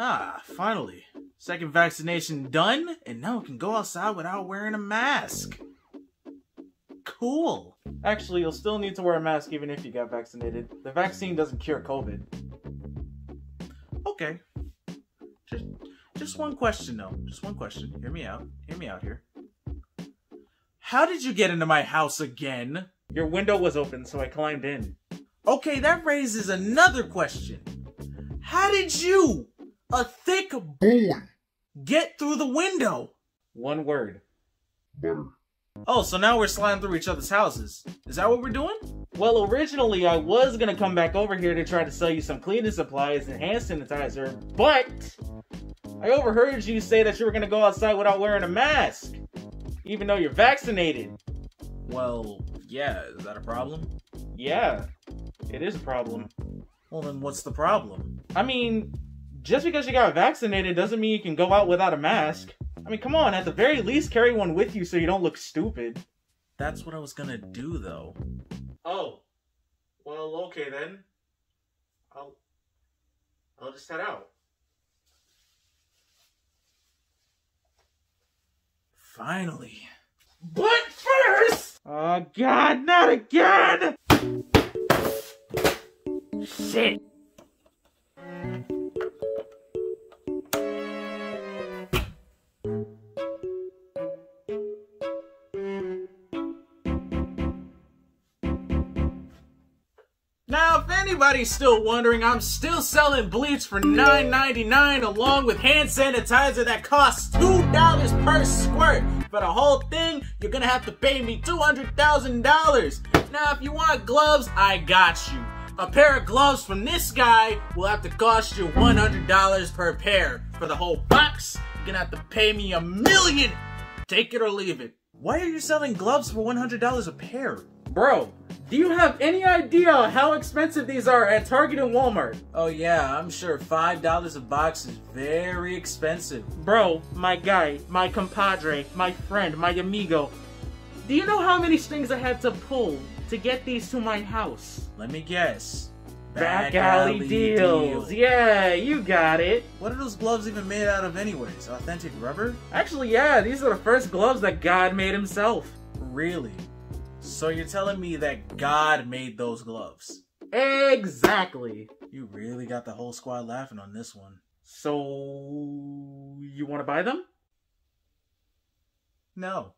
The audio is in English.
Ah, finally. Second vaccination done, and now I can go outside without wearing a mask. Cool. Actually, you'll still need to wear a mask even if you got vaccinated. The vaccine doesn't cure COVID. Okay. Just just one question though. Just one question. Hear me out. Hear me out here. How did you get into my house again? Your window was open, so I climbed in. Okay, that raises another question. How did you, a thick boy, get through the window? One word. Butter. Oh, so now we're sliding through each other's houses. Is that what we're doing? Well, originally I was gonna come back over here to try to sell you some cleaning supplies and hand sanitizer, but I overheard you say that you were gonna go outside without wearing a mask, even though you're vaccinated. Well, yeah, is that a problem? Yeah, it is a problem. Well, then what's the problem? I mean, just because you got vaccinated doesn't mean you can go out without a mask. I mean, come on, at the very least, carry one with you so you don't look stupid. That's what I was gonna do, though. Oh, well, okay then. I'll, I'll just head out. Finally. But first! Oh god, not again! Shit. Now, if anybody's still wondering, I'm still selling bleach for $9.99 along with hand sanitizer that costs $2 per squirt. For the whole thing, you're gonna have to pay me $200,000. Now, if you want gloves, I got you. A pair of gloves from this guy will have to cost you $100 per pair. For the whole box, you're gonna have to pay me a million. Take it or leave it. Why are you selling gloves for $100 a pair? Bro, do you have any idea how expensive these are at Target and Walmart? Oh yeah, I'm sure $5 a box is very expensive. Bro, my guy, my compadre, my friend, my amigo. Do you know how many strings I had to pull to get these to my house? Let me guess. Back alley deals. Yeah, you got it. What are those gloves even made out of anyways? Authentic rubber? Actually, yeah, these are the first gloves that God made himself. Really? So you're telling me that God made those gloves? Exactly. You really got the whole squad laughing on this one. So, you want to buy them? No.